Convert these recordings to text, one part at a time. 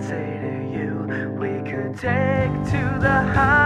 Say to you, we could take to the high.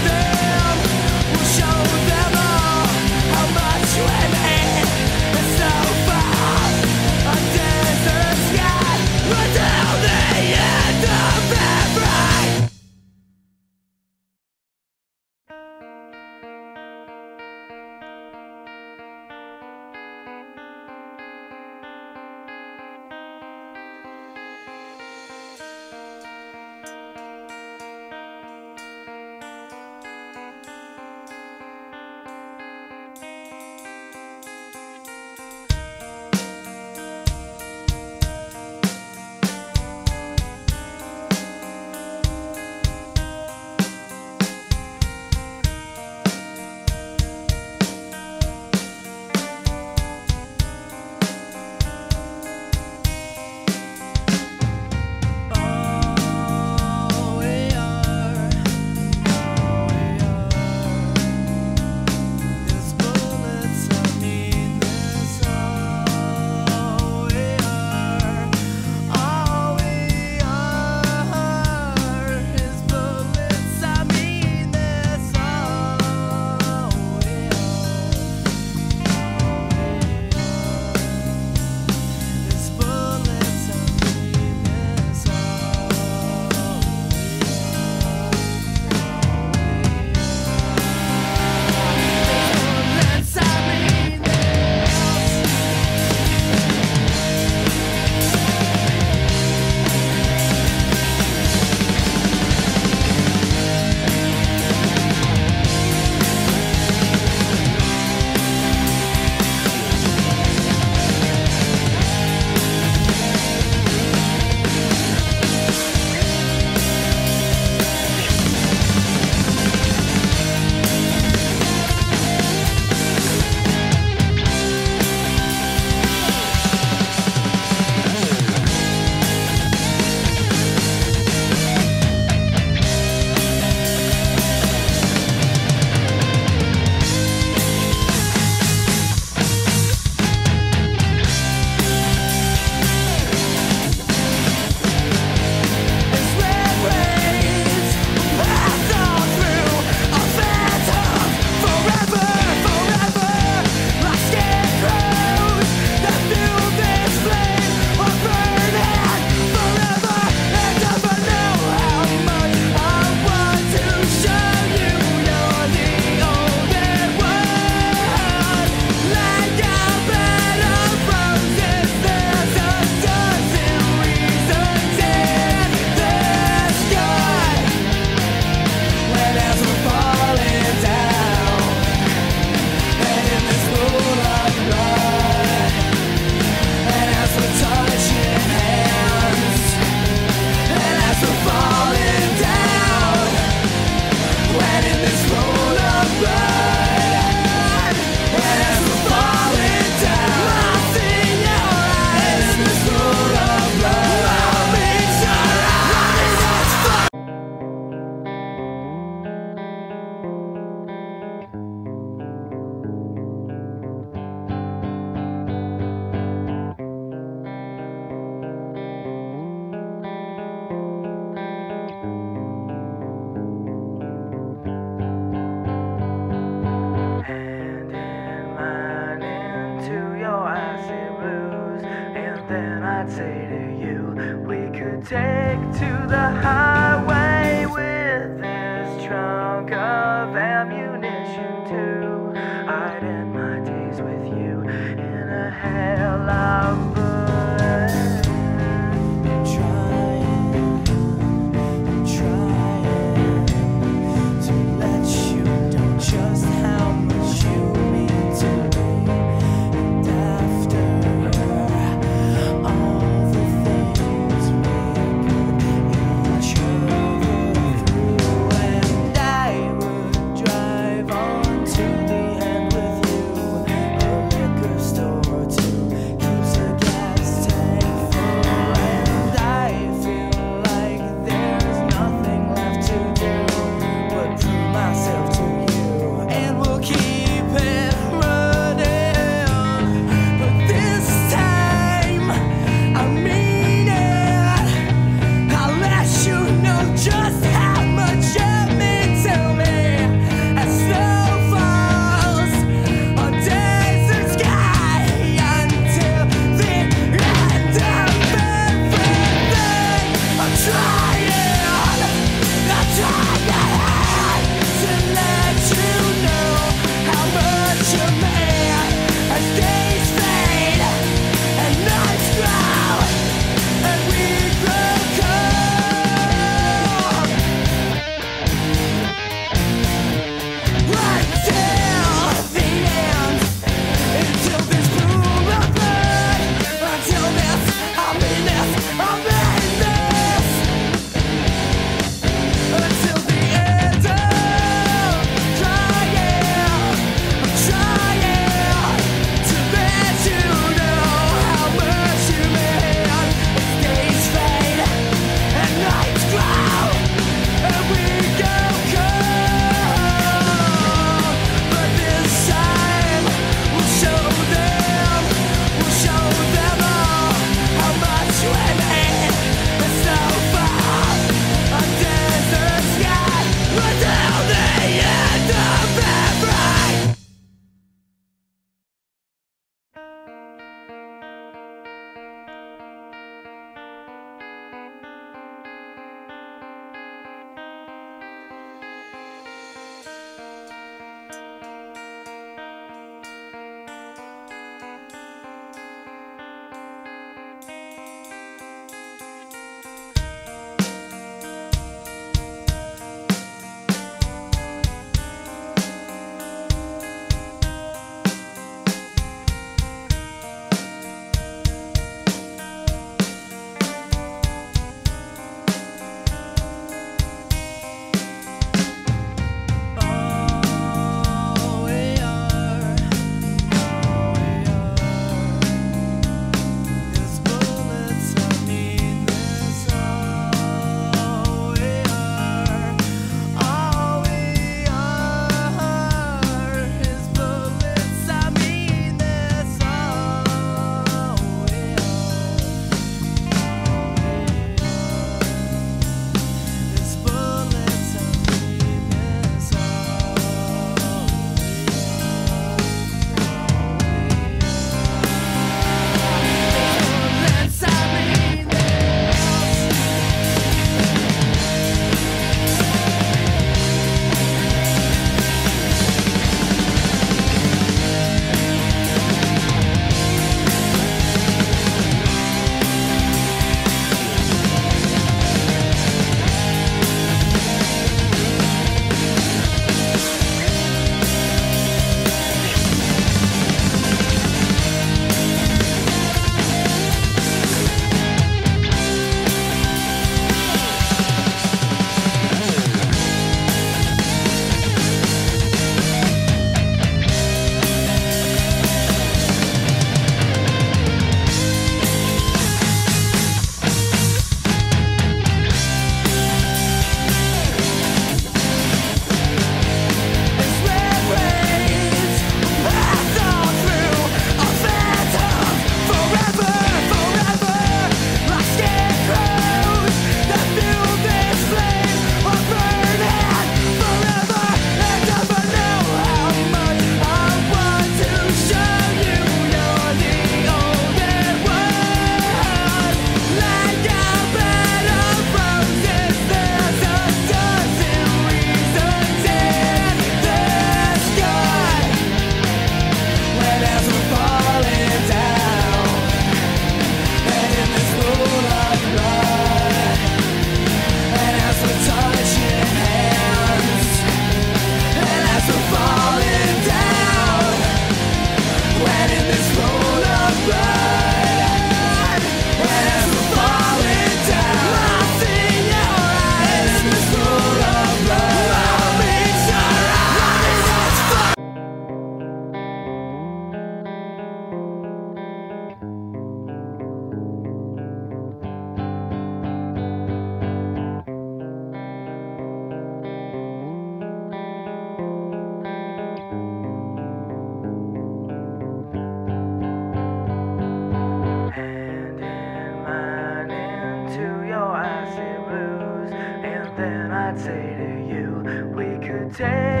I'd say to you, we could take.